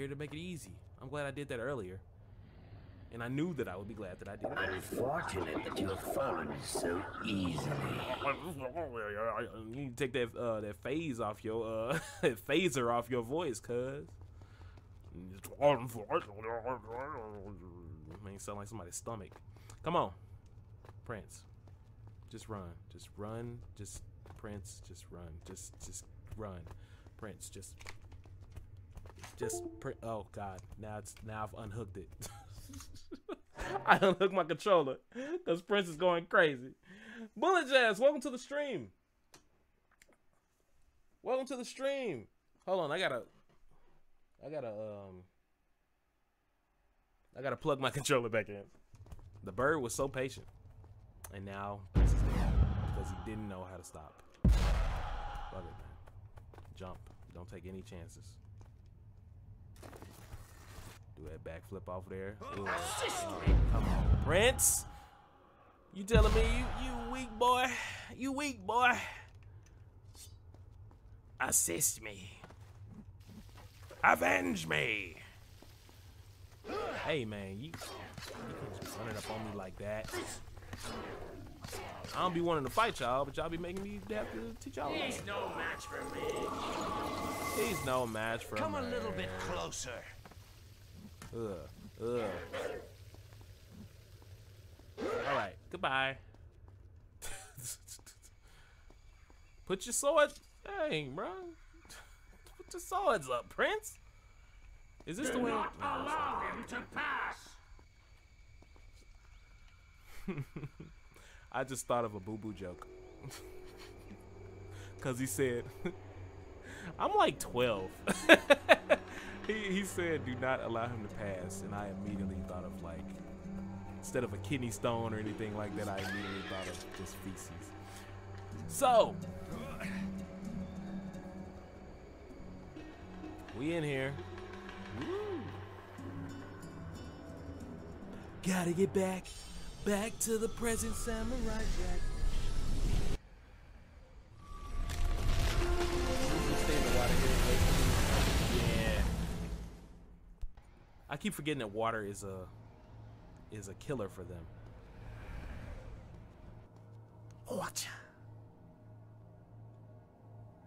here to make it easy. I'm glad I did that earlier. And I knew that I would be glad that I did it. Unfortunate that you have fallen so easily. You need to take that uh, that phase off your uh phaser off your voice, cuz. Man, sound like somebody's stomach. Come on, Prince. Just run. Just run. Just Prince. Just run. Just just run. Prince. Just just pr oh god. Now it's now I've unhooked it. I unhooked my controller because Prince is going crazy. Bullet Jazz, welcome to the stream. Welcome to the stream. Hold on, I gotta, I gotta, um, I gotta plug my controller back in. The bird was so patient, and now Prince is dead because he didn't know how to stop. Love it, man. Jump. Don't take any chances. Do that backflip off there. Ooh, come on, Prince. You telling me you you weak boy? You weak boy? Assist me. Avenge me. Hey man, you, you can't just it up on me like that. I don't be wanting to fight y'all, but y'all be making me have to teach y'all. He's no match for me. He's no match for Come me. Come a little bit closer. Ugh. Ugh. All right. Goodbye. Put your sword. Dang, bro. Put your swords up, Prince. Is this the way? No, it's not. Allow him to pass. I just thought of a boo boo joke. Cause he said, "I'm like 12." He he said, "Do not allow him to pass," and I immediately thought of like, instead of a kidney stone or anything like that, I immediately thought of just feces. So, we in here. Woo. Gotta get back, back to the present samurai jack. Keep forgetting that water is a is a killer for them. Watch.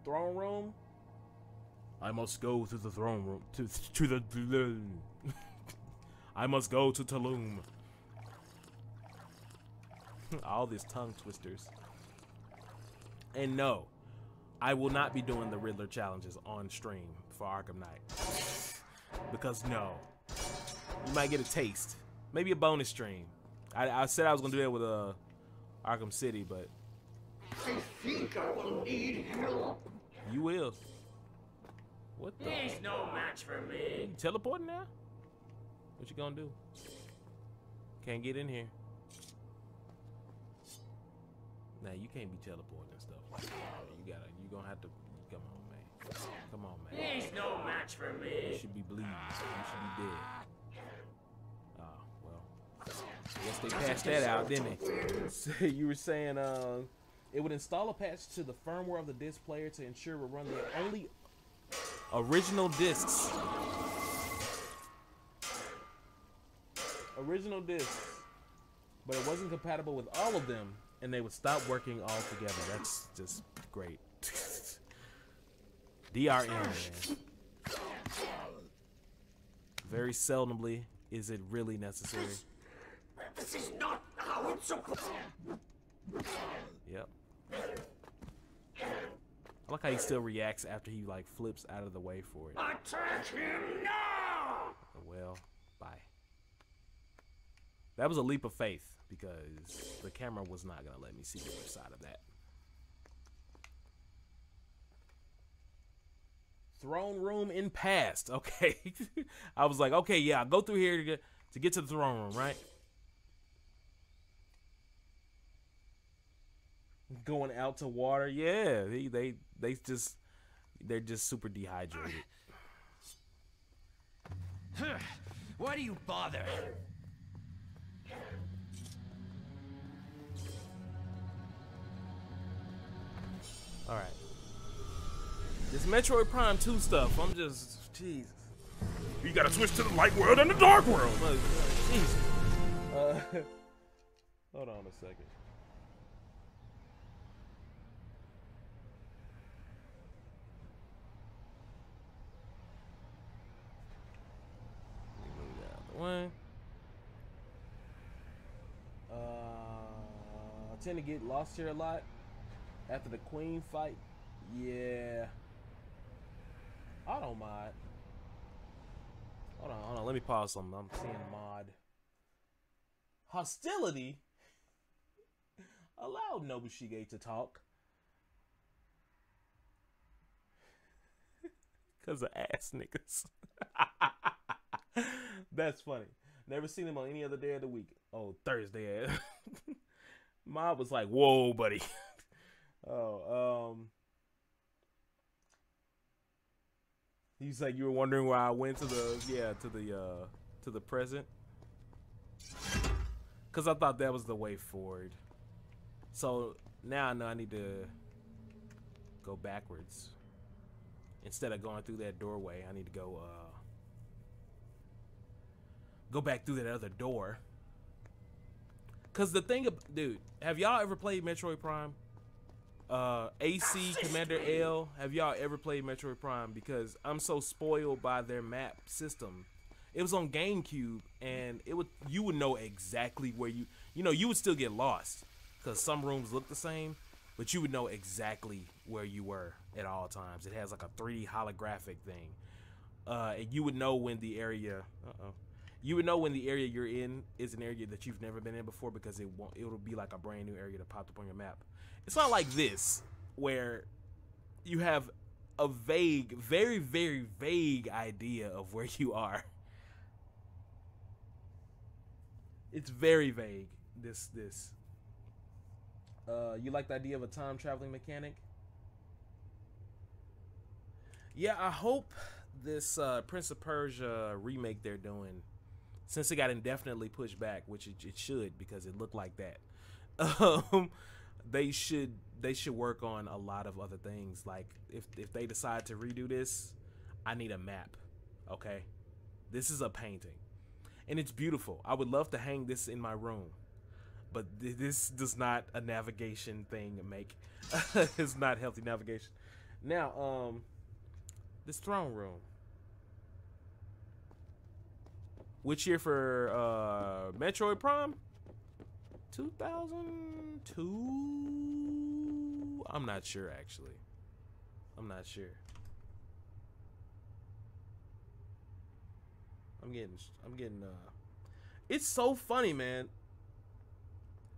Throne room. I must go to the throne room to to the. I must go to Tulum. All these tongue twisters. And no, I will not be doing the Riddler challenges on stream for Arkham Knight. Because no, you might get a taste. Maybe a bonus stream. I, I said I was gonna do that with uh, Arkham City, but I think I will need help. you will. What the? He's no match for me. You teleporting now? What you gonna do? Can't get in here. Nah, you can't be teleporting and stuff like. You gotta, you gonna have to. Come on, man. Come on, man. He's no match for me. You me. should be bleeding. You should be dead. I guess they patched that out, didn't they? So you were saying, uh, it would install a patch to the firmware of the disc player to ensure we run the only original discs. Original discs, but it wasn't compatible with all of them, and they would stop working altogether. That's just great. DRM. Very seldomly is it really necessary. This is not how it's supposed. To Yep. I like how he still reacts after he like flips out of the way for it. Attack him now! Oh, well, bye. That was a leap of faith because the camera was not gonna let me see the other side of that. Throne room in past. Okay, I was like, okay, yeah, I'll go through here to get to get to the throne room, right? Going out to water, yeah. They they they just they're just super dehydrated. Why do you bother? All right. This Metroid Prime 2 stuff, I'm just, Jesus. You gotta switch to the light world and the dark world. Uh, Jesus. Uh, hold on a second. Move that out the way. Uh, I tend to get lost here a lot after the queen fight. Yeah. I don't mind. Hold on, hold on. Let me pause something. I'm seeing mod. Hostility? Allow Nobushige to talk. Because of ass niggas. That's funny. Never seen him on any other day of the week. Oh, Thursday. Mob was like, whoa, buddy. oh, um. He's like, you were wondering why I went to the, yeah, to the, uh, to the present. Because I thought that was the way forward. So now I know I need to go backwards. Instead of going through that doorway, I need to go, uh, go back through that other door. Cause the thing, of, dude, have y'all ever played Metroid Prime? Uh, AC Commander L. Have y'all ever played Metroid Prime? Because I'm so spoiled by their map system. It was on GameCube, and it would you would know exactly where you you know you would still get lost because some rooms look the same, but you would know exactly where you were at all times. It has like a 3D holographic thing, uh, and you would know when the area. Uh oh you would know when the area you're in is an area that you've never been in before because it won't it'll be like a brand new area that popped up on your map. It's not like this where you have a vague, very very vague idea of where you are. It's very vague. This this. Uh, you like the idea of a time traveling mechanic? Yeah, I hope this uh, Prince of Persia remake they're doing since it got indefinitely pushed back, which it, it should because it looked like that. Um, they should they should work on a lot of other things. Like if if they decide to redo this, I need a map. Okay, this is a painting, and it's beautiful. I would love to hang this in my room, but th- this does not a navigation thing make. it's not healthy navigation. Now, um, this throne room. Which year for uh, Metroid Prime? 2002? I'm not sure actually. I'm not sure. I'm getting I'm getting uh It's so funny, man.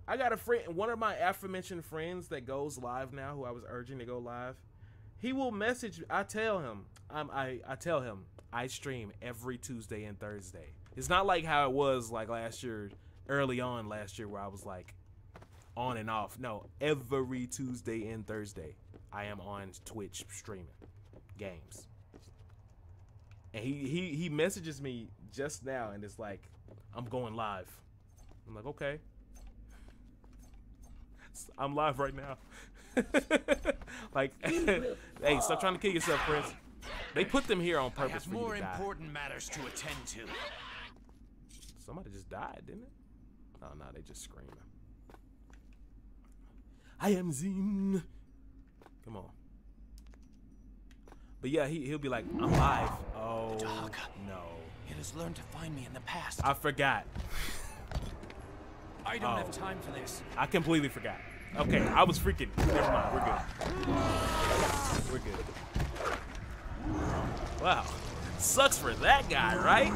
I got a friend one of my aforementioned friends that goes live now who I was urging to go live. He will message I tell him I'm I I tell him I stream every Tuesday and Thursday. It's not like how it was like last year, early on last year, where I was like on and off. No, every Tuesday and Thursday, I am on Twitch streaming games. And he he he messages me just now, and it's like, I'm going live. I'm like, okay. I'm live right now. like, hey, stop trying to kill yourself, Prince. They put them here on purpose I have for more you to die. important matters to attend to. Somebody just died, didn't it? Oh no, they just screaming. I am Zin. Come on. But yeah, he he'll be like, I'm live. Oh Dog. no. It has learned to find me in the past. I forgot. I don't Oh. have time for this. I completely forgot. Okay, I was freaking. Never mind. We're good. We're good. Wow. Sucks for that guy, right?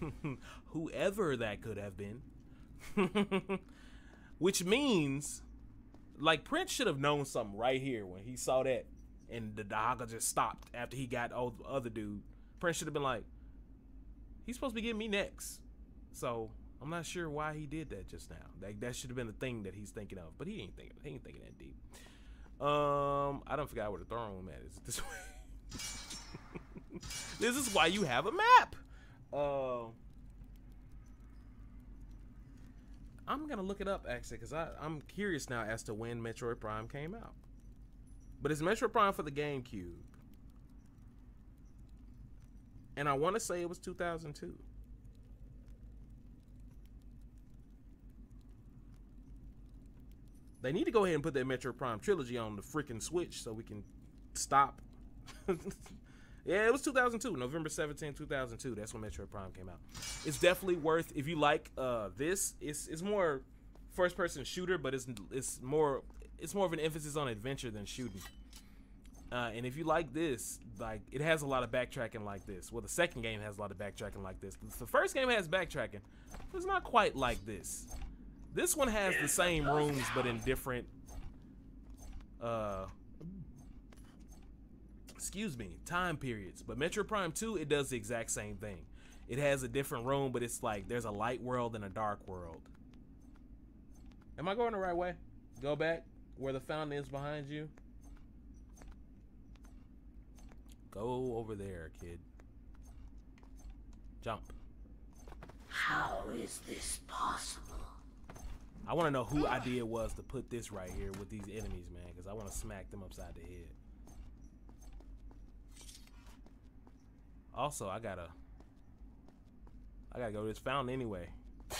Whoever that could have been. Which means, like, Prince should have known something right here when he saw that. And the Dahaka just stopped after he got old other dude. Prince should have been like, he's supposed to be getting me next. So I'm not sure why he did that just now. That that should have been the thing that he's thinking of, but he ain't thinking. He ain't thinking that deep. Um, I don't forget where the throne room at. Is this way? this is why you have a map. Uh, I'm gonna look it up actually because I I'm curious now as to when Metroid Prime came out. But it's Metroid Prime for the GameCube. And I want to say it was 2002. They need to go ahead and put that Metroid Prime trilogy on the freaking Switch so we can stop. yeah, it was 2002, November 17, 2002. That's when Metroid Prime came out. It's definitely worth if you like uh, this. It's it's more first person shooter, but it's it's more it's more of an emphasis on adventure than shooting. Uh, and if you like this, like it has a lot of backtracking like this. Well, the second game has a lot of backtracking like this. The first game has backtracking. It's not quite like this. This one has the same rooms, but in different. Uh, excuse me, time periods. But Metroid Prime 2, it does the exact same thing. It has a different room, but it's like there's a light world and a dark world. Am I going the right way? Go back where the fountain is behind you. Go over there, kid. Jump. How is this possible? I want to know who idea was to put this right here with these enemies, man, because I want to smack them upside the head. Also, I gotta, I gotta go to this fountain anyway.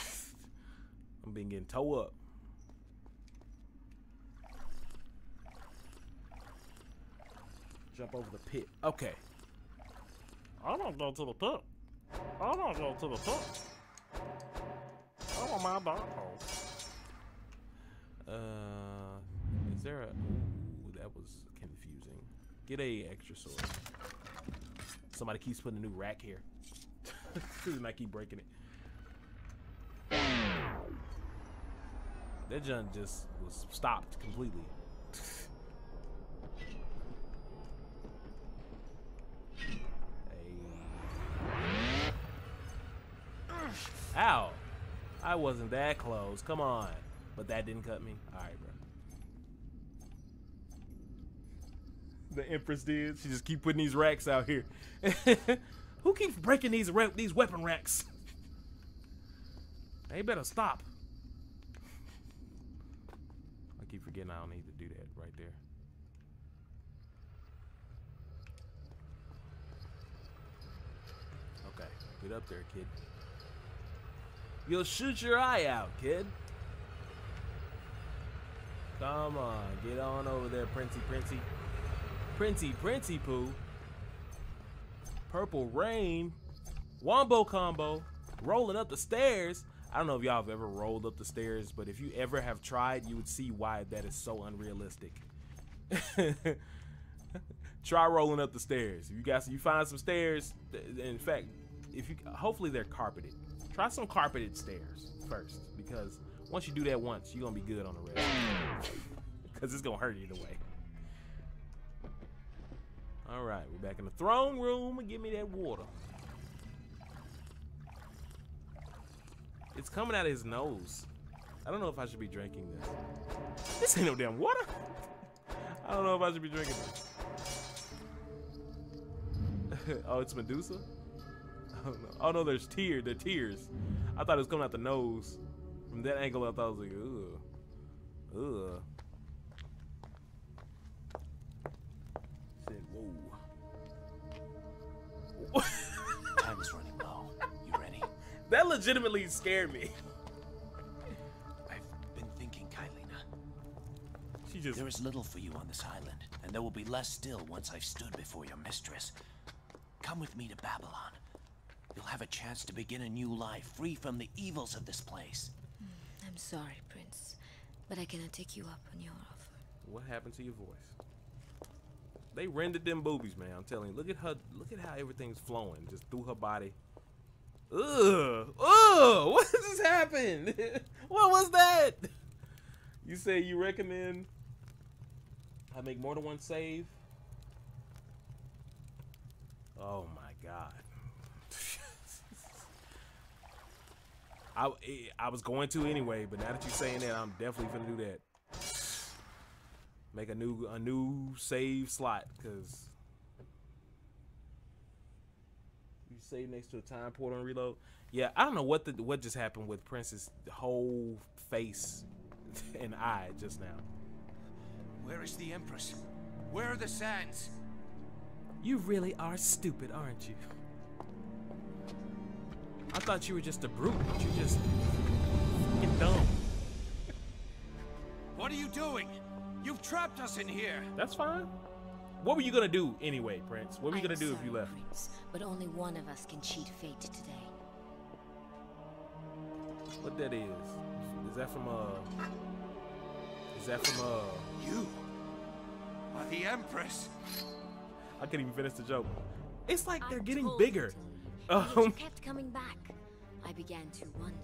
I'm being getting toe up. Jump over the pit. Okay. I don't go to the pit. I don't go to the pit. I want my dog. Uh, is there a? Ooh, that was confusing. Get a extra sword. Somebody keeps putting a new rack here. and I keep breaking it. That junk just was stopped completely. hey. Ow! I wasn't that close. Come on. But that didn't cut me. All right, bro. The Empress did. She just keep putting these racks out here. Who keeps breaking these these weapon racks? They better stop. I keep forgetting I don't need to do that right there. Okay, get up there, kid. You'll shoot your eye out, kid. Come on, get on over there, Princey Princey. Princey Princey Poo. Purple Rain. Wombo combo. Rolling up the stairs. I don't know if y'all have ever rolled up the stairs, but if you ever have tried, you would see why that is so unrealistic. Try rolling up the stairs. If you guys you find some stairs, in fact, if you hopefully they're carpeted. Try some carpeted stairs first because once you do that once, you're gonna be good on the rest. Cause it's gonna hurt either way. Alright, we're back in the throne room give me that water. It's coming out of his nose. I don't know if I should be drinking this. This ain't no damn water. I don't know if I should be drinking this. oh, it's Medusa? Oh no. oh no, there's tears. The tears. I thought it was coming out the nose. From that angle, I thought I was like, ugh. Ugh. Said, whoa. Time is running low. You ready? That legitimately scared me. I've been thinking, Kaileena. She just. There is little for you on this island, and there will be less still once I've stood before your mistress. Come with me to Babylon. You'll have a chance to begin a new life, free from the evils of this place. Sorry, Prince, but I cannot take you up on your offer. What happened to your voice? They rendered them boobies, man. I'm telling you. Look at her. Look at how everything's flowing just through her body. Ugh. Ugh. What just happened? what was that? You say you recommend I make more than one save? Oh my god. I, I was going to anyway, but now that you're saying that, I'm definitely gonna do that. Make a new a new save slot, cause you save next to a time portal and reload. Yeah, I don't know what the what just happened with Prince's whole face and eye just now. Where is the Empress? Where are the sands? You really are stupid, aren't you? I thought you were just a brute, but you're just fucking dumb. What are you doing? You've trapped us in here. That's fine. What were you gonna do anyway, Prince? What were you I'm gonna do if you left? Prince, but only one of us can cheat fate today. What that is? Is that from uh? Is that from uh? You are the Empress. I couldn't even finish the joke. It's like they're I getting told you bigger. To leave, and yet you Um. kept coming back. I began to wonder.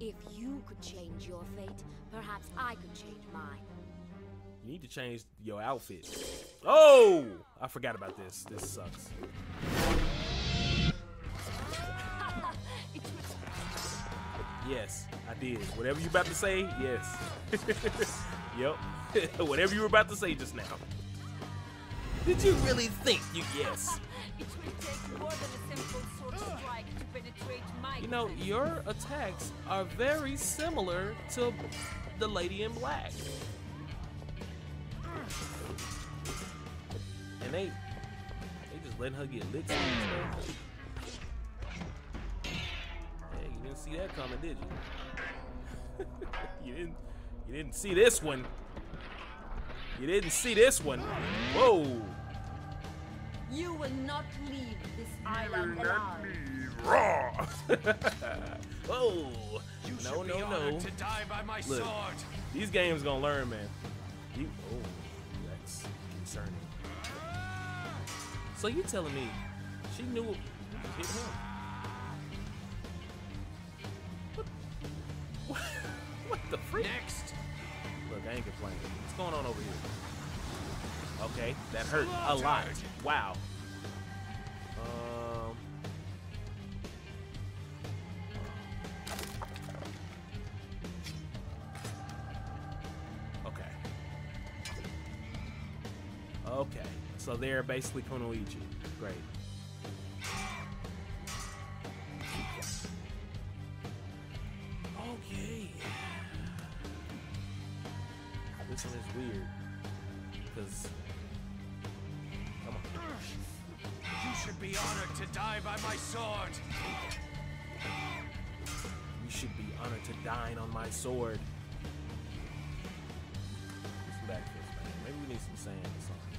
If you could change your fate, perhaps I could change mine. You need to change your outfit. Oh, I forgot about this. This sucks. Yes, I did. Whatever you about to say, yes. yep. Whatever you were about to say just now. Did you really think you yes? It will take more than a simple sword strike to penetrate my You know, your attacks are very similar to the lady in black. And they they just letting her get licks and stuff. Mm. Hey, you didn't see that coming, did you? you didn't you didn't see this one. You didn't see this one. Whoa. You will not leave this island alive. Raw. Whoa. You no, should be no, honored no. to die by my Look. sword. These games gonna learn, man. You, oh, that's concerning. So you telling me she knew it hit him? What? What, what the freak? Next. Look, I ain't complaining. What's going on over here? Okay, that hurt a lot. Wow. Um. Okay. Okay. So they're basically Kunoichi. Great. Okay. This one is weird. Because. Come on. You should be honored to die by my sword. You should be honored to dine on my sword. Some backflips, man. Maybe we need some sand or something.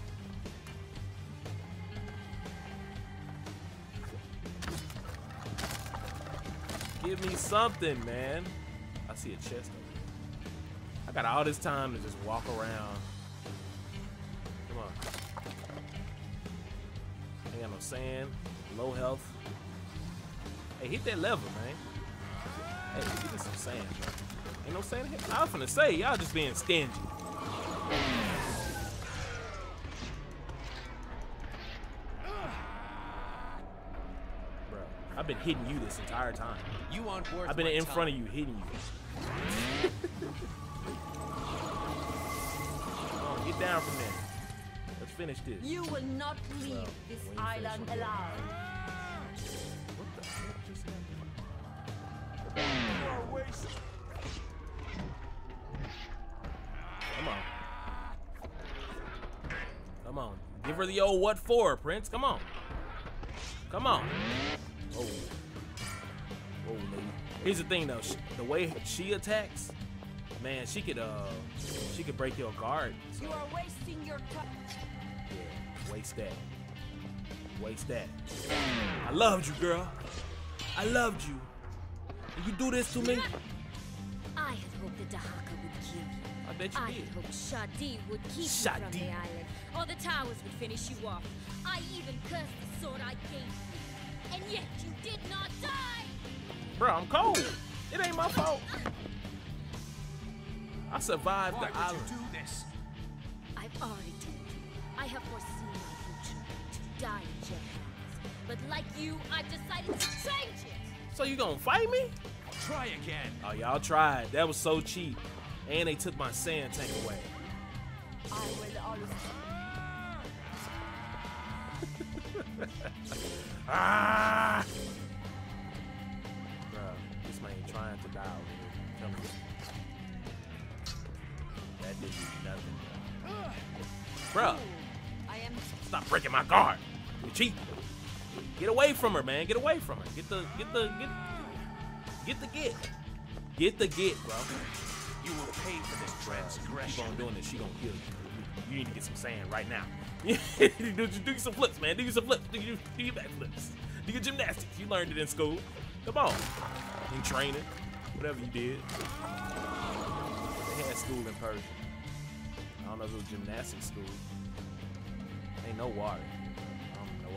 Give me something, man. I see a chest over here. I got all this time to just walk around. Sand, low health. Hey, hit that level, man. Hey, give me some sand, bro. Ain't no sand here. I was finna say, y'all just being stingy. Bro, I've been hitting you this entire time. You aren't worth I've been in time. front of you, hitting you. Come on, get down from there. Finish this. You will not leave Well, this island alive. What the heck just happened? Come on. Come on. Give her the old what for, Prince. Come on. Come on. Oh. Whoa, lady. Here's the thing though. Sh- The way she attacks, man, she could uh she could break your guard. You are wasting your time. Yeah, waste that. Waste that. I loved you, girl. I loved you. And you do this to me? I had hoped that Dahaka would kill you. I bet you I did. had hoped Shahdee would keep you Shahdee. from the island, or the towers would finish you off. I even cursed the sword I gave you, and yet you did not die. Bro, I'm cold. It ain't my fault. I survived Why the would island. you do this? I've already told you. I have foreseen my future to die in Jet hands. But like you, I've decided to change it. So you gonna fight me? Try again. Oh, y'all tried. That was so cheap. And they took my sand tank away. I will always. Ah! Bro, this man trying to die over here. Tell me. That didn't nothing. Bro, I am stop breaking my guard. You cheat. Get away from her, man. Get away from her. Get the get the get get the get. Get the get, bro. You will pay for this transgression. Keep on doing this, she gonna kill you. You need to get some sand right now. do, do some flips, man. Do some flips. Do, your- do your back flips. Do your gymnastics. You learned it in school. Come on. In training. Whatever you did. They had school in Persia. I don't know if it was gymnastics school. Ain't no water.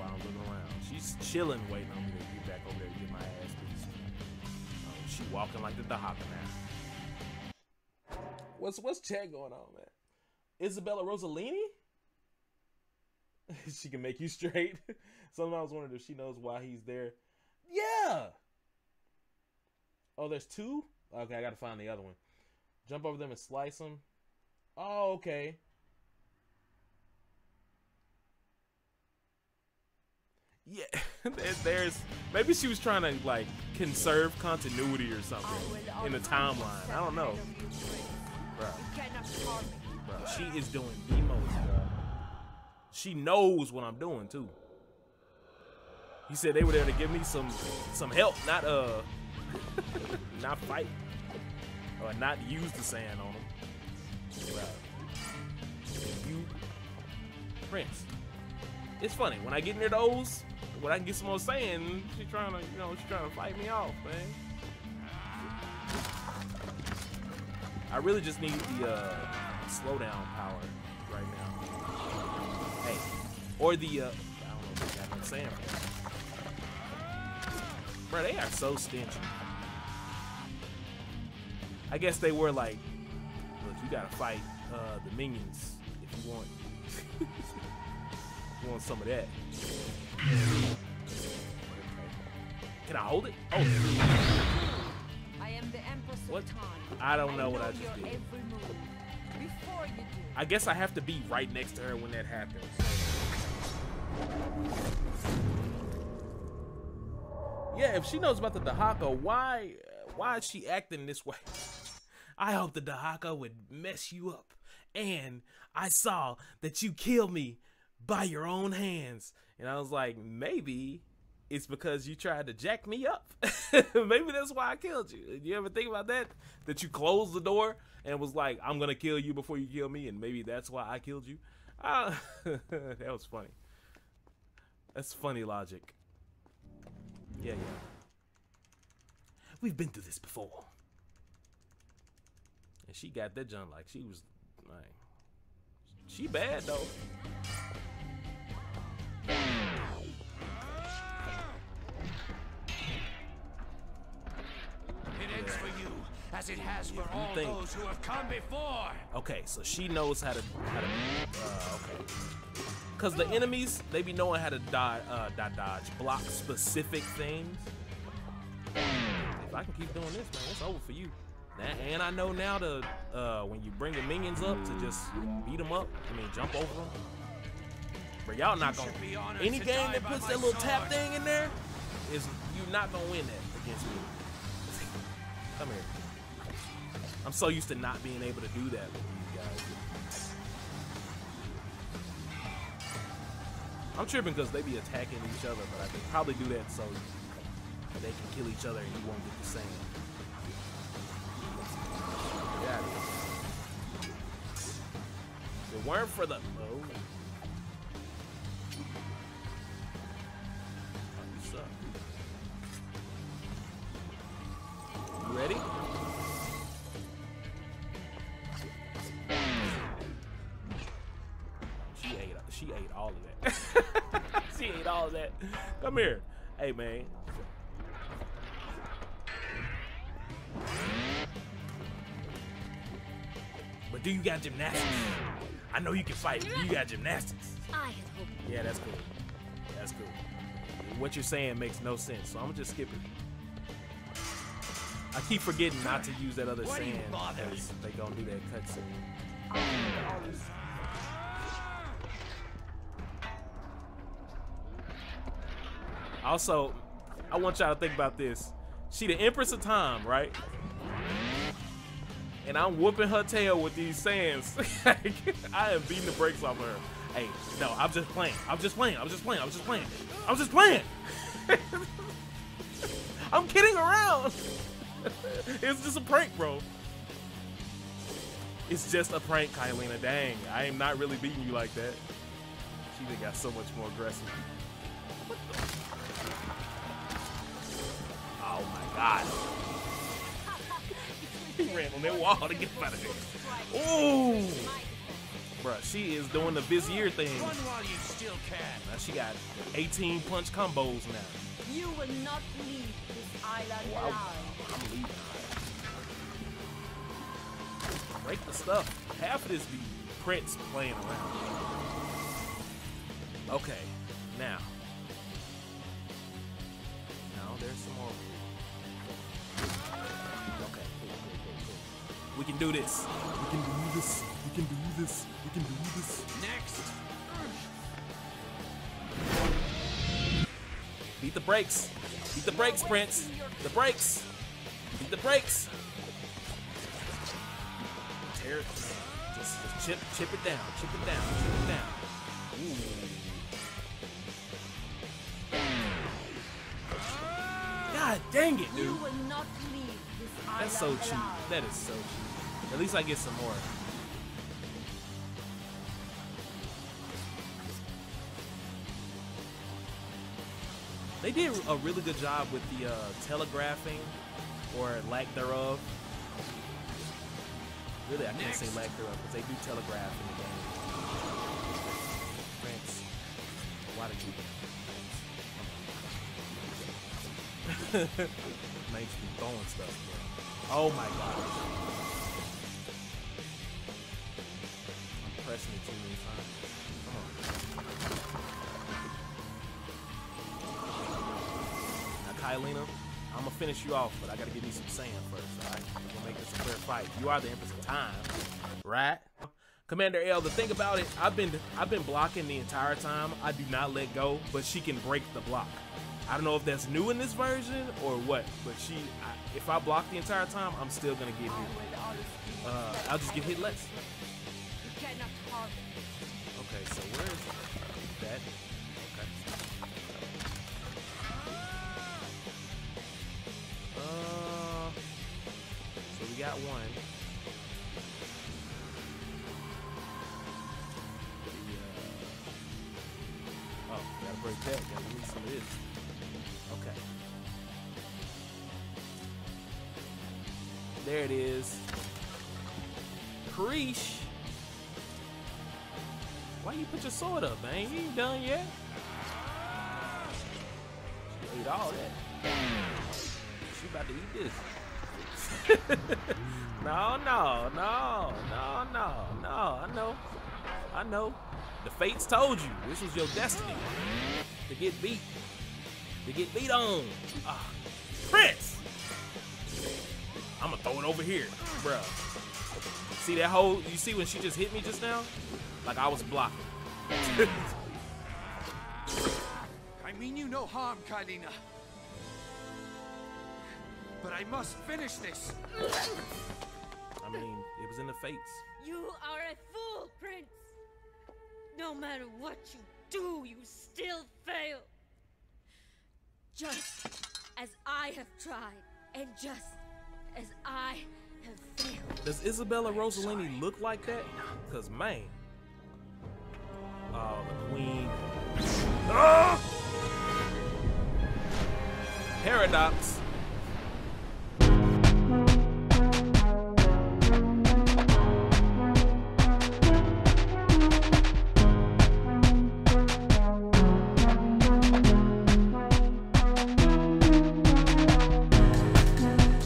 Why I'm looking around. She's chilling, waiting on me to get back over there to get my ass beat. Oh, um, she walking like the Dahaka now. What's what's chat going on, man? Isabella Rossellini? she can make you straight. Sometimes I wondered if she knows why he's there. Yeah. Oh, there's two. Okay, I gotta find the other one. Jump over them and slice them. Oh, okay. Yeah, there's maybe she was trying to like conserve continuity or something in the timeline. I don't know, bro. She is doing the most, bro. She knows what I'm doing too. He said they were there to give me some some help, not uh, not fight or not use the sand on them. Bro. You, Prince. It's funny when I get near those, when I can get some more sand, she trying to, you know, she trying to fight me off, man. I really just need the uh, slowdown power right now. Hey, or the uh, I don't know if they got no sand. Bro, they are so stingy. I guess they were like, look, you gotta fight uh, the minions if you want. you want some of that. Can I hold it? Oh, I am the Empress What? I don't know what I just did. Before you do, I guess I have to be right next to her when that happens. Yeah, if she knows about the Dahaka, why why is she acting this way? I hope the Dahaka would mess you up. And I saw that you killed me by your own hands. And I was like, maybe it's because you tried to jack me up. maybe that's why I killed you. You ever think about that? That you closed the door and was like, I'm gonna kill you before you kill me, and maybe that's why I killed you. Ah, that was funny. That's funny logic. Yeah, yeah. We've been through this before. And she got that junk like she was like she bad though. As it has for you all think- those who have come before. Okay, so she knows how to how to uh, okay. Cause the enemies, they be knowing how to dodge, uh, dodge, block specific things. If I can keep doing this, man, it's over for you. That, and I know now to uh, when you bring the minions up to just beat them up. I mean, jump over them. But y'all not gonna. be Any game that puts that little tap thing in there is you not gonna win that against me. Come here. I'm so used to not being able to do that with these guys. I'm tripping because they be attacking each other, but I can probably do that so they can kill each other and you won't get the same. If it weren't for the. Oh, Come here. Hey man. But do you got gymnastics? I know you can fight. but you got gymnastics? I had hoped. Yeah, that's cool. That's cool. What you're saying makes no sense, so I'm gonna just skip it. I keep forgetting not to use that other Why do you sand bother? because they gonna do that cutscene. Also, I want y'all to think about this. She the Empress of Time, right? And I'm whooping her tail with these sands. I am beating the brakes off of her. Hey, no, I'm just playing. I'm just playing. I'm just playing. I'm just playing. I'm just playing. I'm kidding around. it's just a prank, bro. It's just a prank, Kaileena. Dang, I am not really beating you like that. She got so much more aggressive. Oh my god. he ran on that wall to get out of there. Ooh. Bruh, she is doing the Vizier thing. Run while you still can. Now she got 18 punch combos now. You will not leave this island Wow. alive. I'm leaving. Break the stuff. Half of this be Prince playing around. Okay, now. Now there's some more. We can do this. We can do this. We can do this. We can do this. Next. Beat the brakes. Beat the brakes, Prince. The brakes. Beat the brakes. Tear it. Just, just chip, chip it down. Chip it down. Chip it down. Ooh. God dang it, You dude. Will not leave this island That's so cheap. That is so cheap. At least I get some more. They did a really good job with the uh, telegraphing or lack thereof. Really, I can't say lack thereof because they do telegraph in the game. Prince, why did you? Makes me throwing stuff, bro. Oh my god. I'm pressing it too many times. Come. Now, Kaileena, I'm gonna finish you off, but I gotta give you some sand first, alright? We're gonna make this a fair fight. You are the Empress of Time, right? Commander L, the thing about it, I've been I've been blocking the entire time. I do not let go, but she can break the block. I don't know if that's new in this version or what, but she, I, if I block the entire time, I'm still gonna get hit. Uh, I'll just get hit less. Okay, so where is that? Okay. Uh, so we got one. There it is. Creesh. Why you put your sword up, man? You ain't done yet. She ate all that. She about to eat this. no, no, no, no, no, no. I know. I know. The fates told you this was your destiny. To get beat. To get beat on. Ah. Throw it over here, bruh. See that hole? You see when she just hit me just now? Like I was blocking. I mean you no harm, Kaileena. But I must finish this. I mean, it was in the fates. You are a fool, Prince. No matter what you do, you still fail. Just as I have tried, and just as I have failed. Does Isabella Rossellini look like that? Cause man. Oh, the queen. Ah! Paradox.